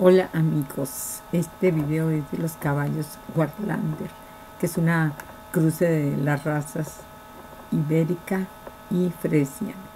Hola amigos, este video es de los caballos Warlander, que es una cruce de las razas ibérica y fresian.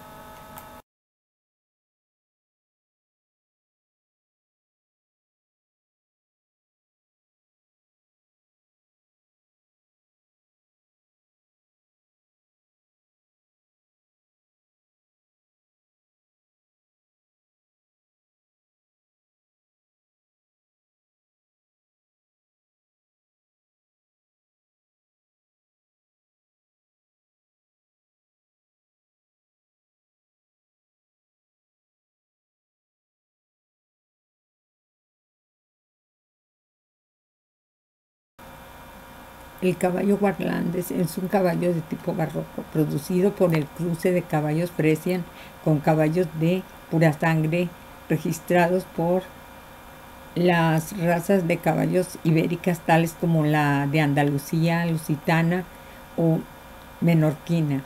El caballo Warlandes es un caballo de tipo barroco, producido por el cruce de caballos Fresian con caballos de pura sangre registrados por las razas de caballos ibéricas tales como la de Andalucía, Lusitana o Menorquina.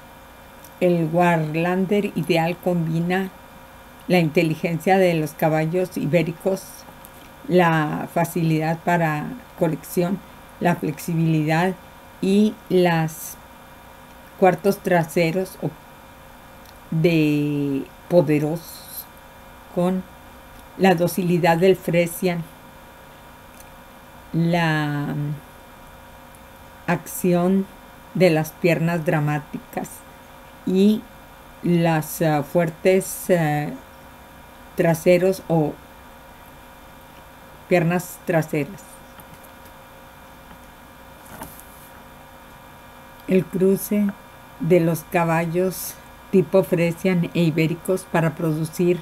El Warlander ideal combina la inteligencia de los caballos ibéricos, la facilidad para colección, la flexibilidad y las cuartos traseros de poderosos con la docilidad del Fresian, la acción de las piernas dramáticas y las uh, fuertes uh, traseros o piernas traseras. El cruce de los caballos tipo fresian e ibéricos para producir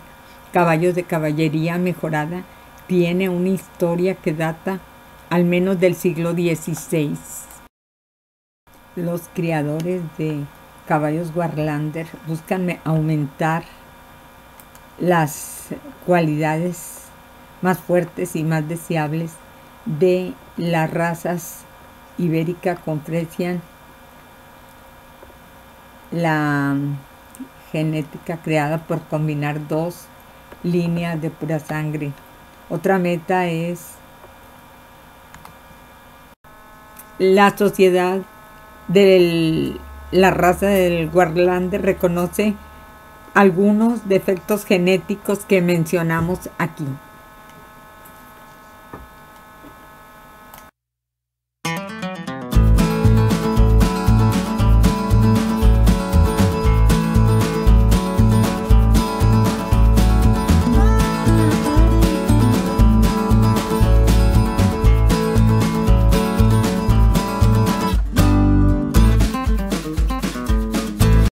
caballos de caballería mejorada tiene una historia que data al menos del siglo XVI. Los criadores de caballos Warlander buscan aumentar las cualidades más fuertes y más deseables de las razas ibérica con fresian la genética creada por combinar dos líneas de pura sangre. Otra meta es la sociedad de la raza del Warlander reconoce algunos defectos genéticos que mencionamos aquí.